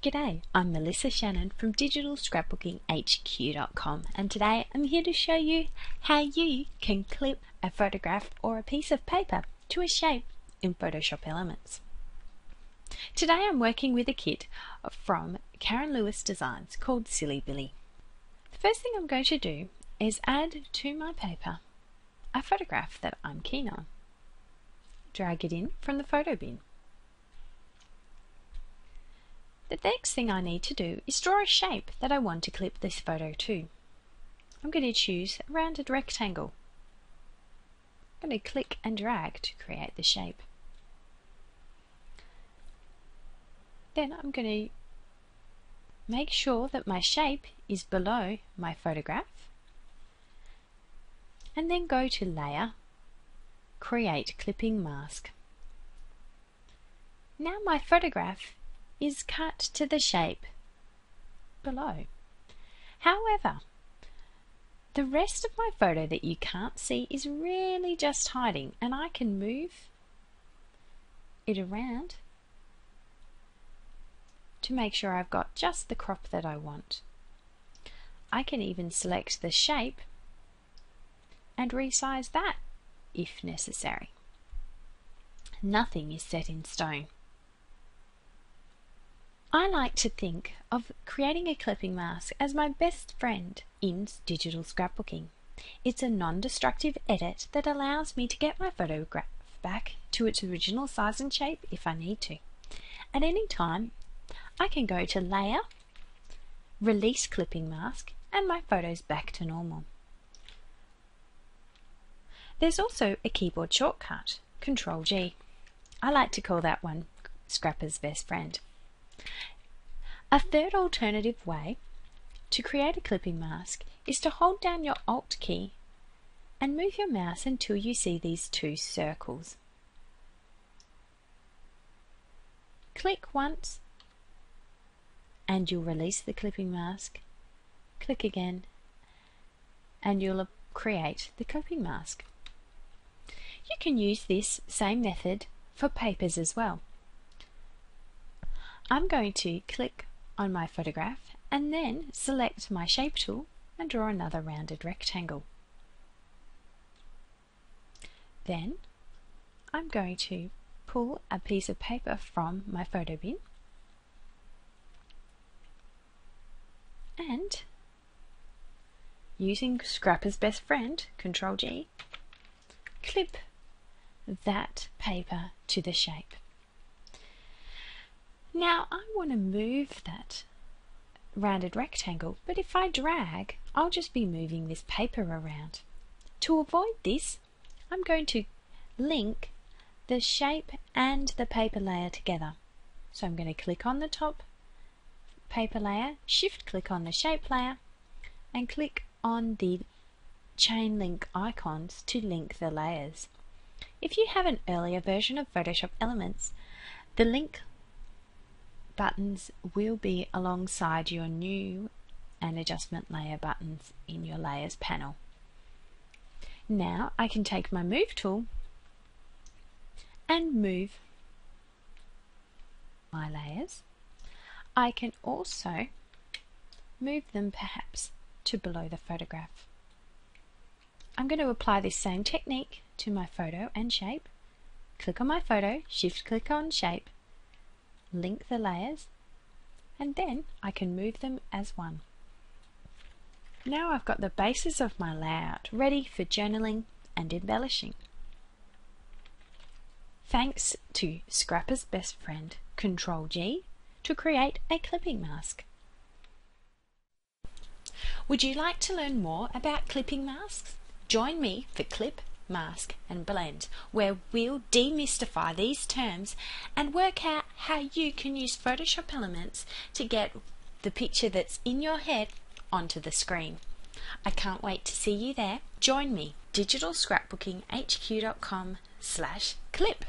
G'day, I'm Melissa Shanhun from digitalscrapbookinghq.com and today I'm here to show you how you can clip a photograph or a piece of paper to a shape in Photoshop Elements. Today I'm working with a kit from Karen Lewis Designs called Silly Billy. The first thing I'm going to do is add to my paper a photograph that I'm keen on. Drag it in from the photo bin. The next thing I need to do is draw a shape that I want to clip this photo to. I'm going to choose a rounded rectangle. I'm going to click and drag to create the shape. Then I'm going to make sure that my shape is below my photograph and then go to Layer, Create Clipping Mask. Now my photograph is cut to the shape below. However, the rest of my photo that you can't see is really just hiding and I can move it around to make sure I've got just the crop that I want. I can even select the shape and resize that if necessary. Nothing is set in stone. I like to think of creating a clipping mask as my best friend in digital scrapbooking. It's a non-destructive edit that allows me to get my photograph back to its original size and shape if I need to. At any time, I can go to Layer, Release Clipping Mask, and my photo's back to normal. There's also a keyboard shortcut, Control G. I like to call that one Scrapper's best friend. A third alternative way to create a clipping mask is to hold down your Alt key and move your mouse until you see these two circles. Click once and you'll release the clipping mask. Click again and you'll create the clipping mask. You can use this same method for papers as well. I'm going to click on my photograph and then select my shape tool and draw another rounded rectangle. Then I'm going to pull a piece of paper from my photo bin and using Scrapper's best friend, Control G, clip that paper to the shape. Now I want to move that rounded rectangle, but if I drag, I'll just be moving this paper around. To avoid this, I'm going to link the shape and the paper layer together. So I'm going to click on the top paper layer, shift click on the shape layer, and click on the chain link icons to link the layers. If you have an earlier version of Photoshop Elements, the link buttons will be alongside your new and adjustment layer buttons in your layers panel. Now I can take my move tool and move my layers. I can also move them perhaps to below the photograph. I'm going to apply this same technique to my photo and shape. Click on my photo, shift click on shape, link the layers, and then I can move them as one. Now I've got the basis of my layout ready for journaling and embellishing. Thanks to Scrapper's best friend, Control G, to create a clipping mask. Would you like to learn more about clipping masks? Join me for Clip mask, and blend, where we'll demystify these terms and work out how you can use Photoshop elements to get the picture that's in your head onto the screen. I can't wait to see you there. Join me, digitalscrapbookinghq.com slash clip.